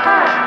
Bye.